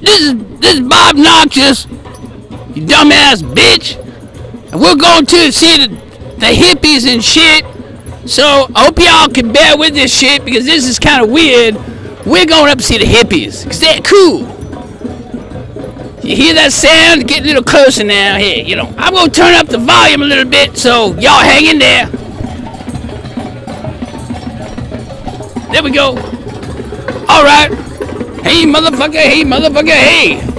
this is this is Bob Noxious, you dumbass bitch. And we're going to see the, the hippies and shit. So I hope y'all can bear with this shit because this is kind of weird. We're going up to see the hippies because they're cool. You hear that sound? Get a little closer now. Here, you know, I'm gonna turn up the volume a little bit, so y'all hang in there. There we go. All right. Hey, motherfucker. Hey, motherfucker. Hey.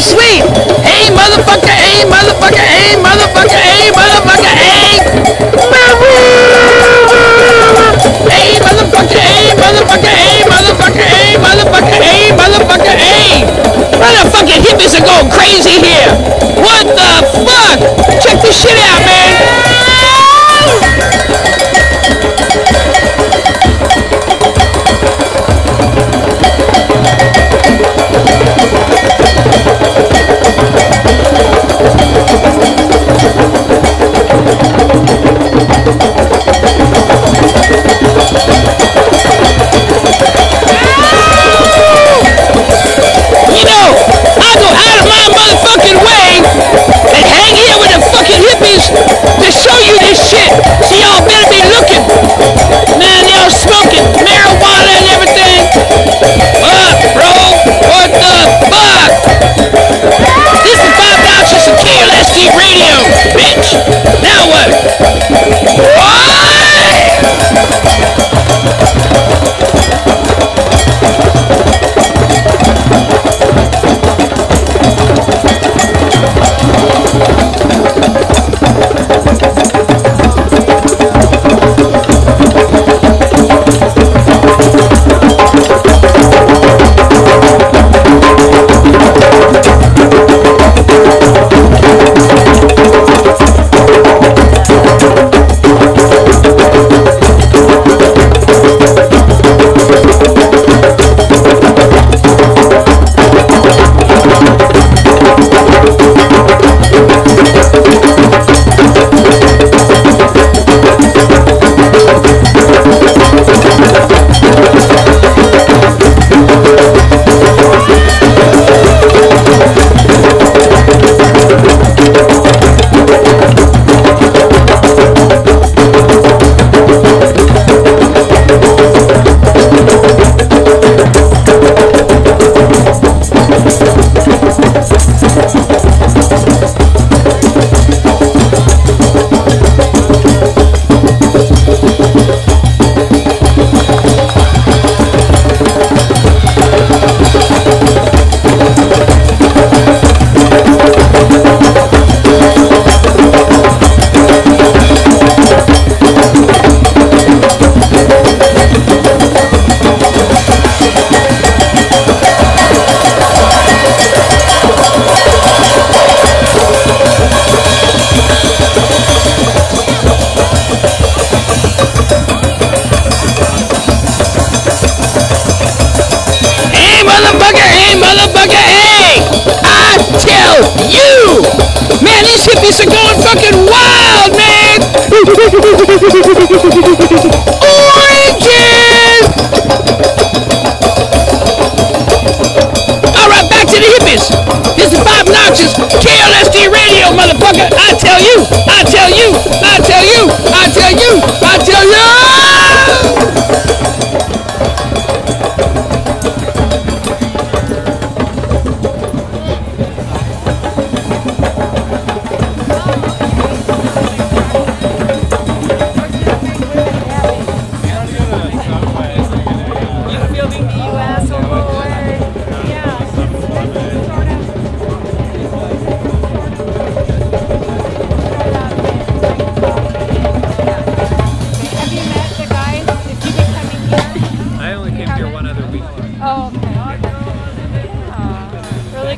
Sweet! Hey motherfucker! Hey motherfucker! Hey motherfucker! Hey motherfucker! Hey! Hey motherfucker! Hey motherfucker! Hey motherfucker! Hey motherfucker! Hey motherfucker! Hey! Motherfucking hippies are going crazy here! What the fuck? Check this shit out, man! Bitch. Now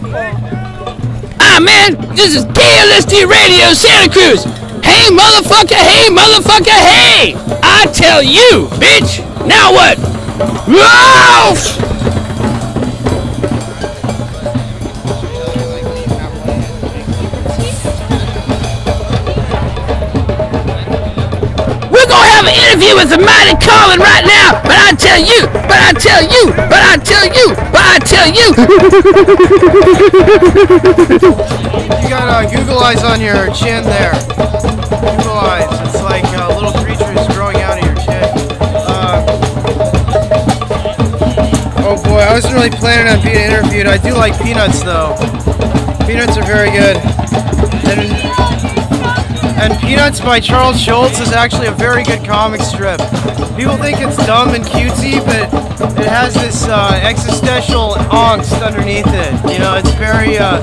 Ah, man, this is KLSD Radio Santa Cruz. Hey, motherfucker, hey, motherfucker, hey! I tell you, bitch! Now what? Whoa! Have an interview with mighty Colin right now, but I tell you, but I tell you, but I tell you, but I tell you. You got uh, Google eyes on your chin there. Google eyes. It's like uh, little creatures growing out of your chin. Uh, oh boy, I wasn't really planning on being interviewed. I do like peanuts though. Peanuts are very good. And, and Peanuts by Charles Schulz is actually a very good comic strip. People think it's dumb and cutesy, but it has this uh, existential angst underneath it. You know, it's very, uh,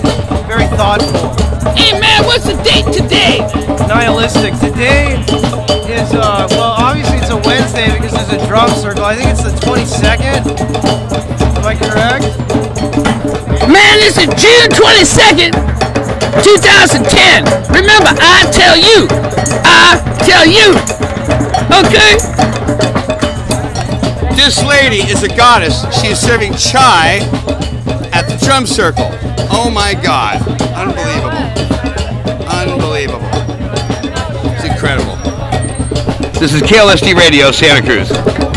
very thoughtful Hey man, what's the date today? nihilistic. Today is uh well obviously it's a Wednesday because there's a drum circle. I think it's the 22nd. Am I correct? Man, this is June 22nd, 2010. Remember, I tell you. I tell you. Okay? This lady is a goddess. She is serving chai at the drum circle. Oh my God. Unbelievable. Unbelievable. It's incredible. This is KLSD Radio, Santa Cruz.